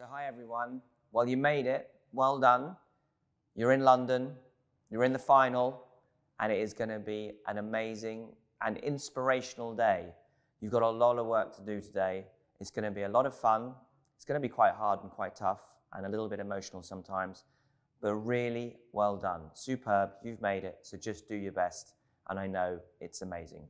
So, hi everyone. Well, you made it. Well done. You're in London, you're in the final, and it is going to be an amazing and inspirational day. You've got a lot of work to do today. It's going to be a lot of fun. It's going to be quite hard and quite tough and a little bit emotional sometimes, but really well done. Superb. You've made it. So just do your best. And I know it's amazing.